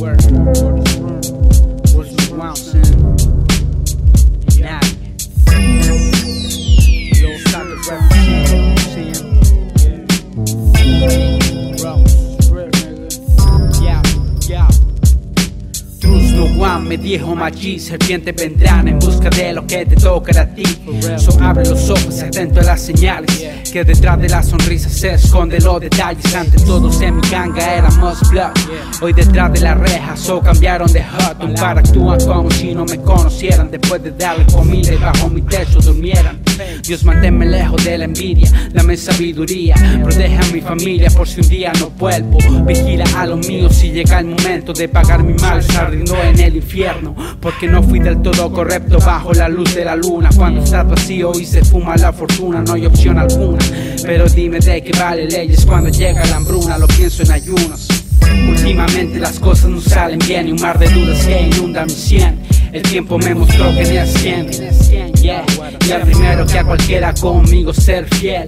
Word. What's the me dijo Maggi, serpientes vendrán en busca de lo que te tocará a ti. So abre los ojos, atento a las señales. Que detrás de la sonrisa se esconden los detalles. Antes todos en mi ganga éramos blood. Hoy detrás de la reja, so cambiaron de hut. Un par actúan como si no me conocieran. Después de darle comida y bajo mi techo durmieran. Dios manténme lejos de la envidia, dame sabiduría, protege a mi familia por si un día no vuelvo. Vigila a los míos si llega el momento de pagar mi mal, ardiendo en el infierno. Porque no fui del todo correcto bajo la luz de la luna. Cuando está vacío y se fuma la fortuna, no hay opción alguna. Pero dime de qué vale leyes cuando llega la hambruna, lo pienso en ayunos. Últimamente las cosas no salen bien y un mar de dudas que inunda mi sien. El tiempo me mostró que me asciende. Yeah. Y al primero que a cualquiera conmigo ser fiel.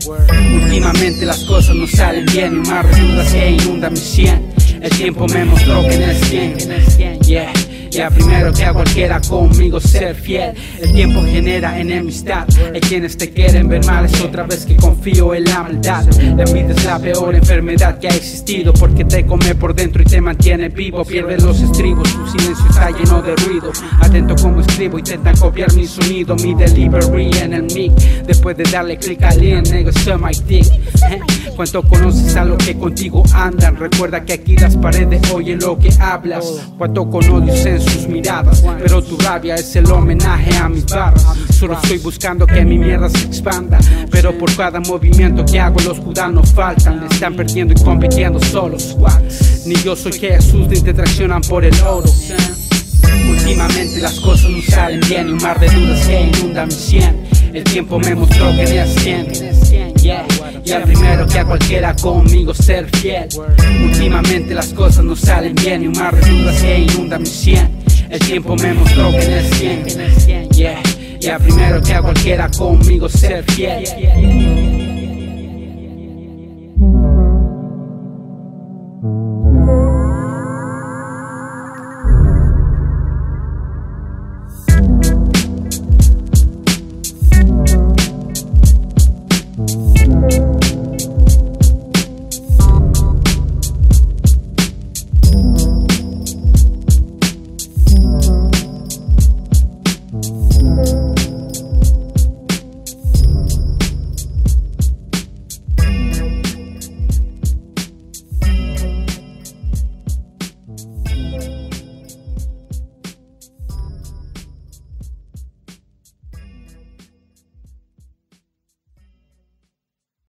Últimamente las cosas no salen bien y un mar de dudas que inunda mi sien. El tiempo me mostró que me asciende. Yeah. Y al primero que a cualquiera conmigo ser fiel. El tiempo genera enemistad. Hay quienes te quieren ver mal, es otra vez que confío en la maldad. La envidia es la peor enfermedad que ha existido porque te come por dentro y te mantiene vivo. Pierdes los estribos, tu silencio está lleno de ruido. Atento como escribo, intentan copiar mi sonido, mi delivery en el mic. Después de darle clic al link, so my. ¿Cuánto conoces a los que contigo andan? Recuerda que aquí las paredes oyen lo que hablas. Cuánto con odios sus miradas, pero tu rabia es el homenaje a mis barras. Solo estoy buscando que mi mierda se expanda, pero por cada movimiento que hago los judas no faltan. Están perdiendo y compitiendo solos. Ni yo soy Jesús ni te traicionan por el oro. Últimamente las cosas no salen bien y un mar de dudas que inunda mi sien. El tiempo me mostró que me asciende. Yeah. Al primero que a cualquiera conmigo ser fiel. Últimamente las cosas no salen bien y un mar de dudas que inunda mi sien. El tiempo me mostró que me asciende. Yeah. Y al primero que a cualquiera conmigo ser fiel.